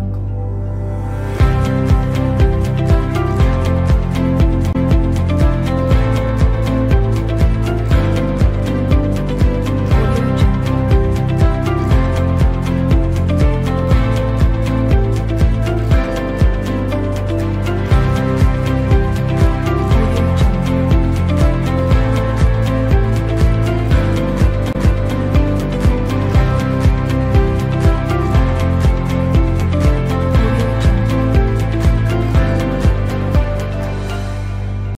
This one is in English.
jungle.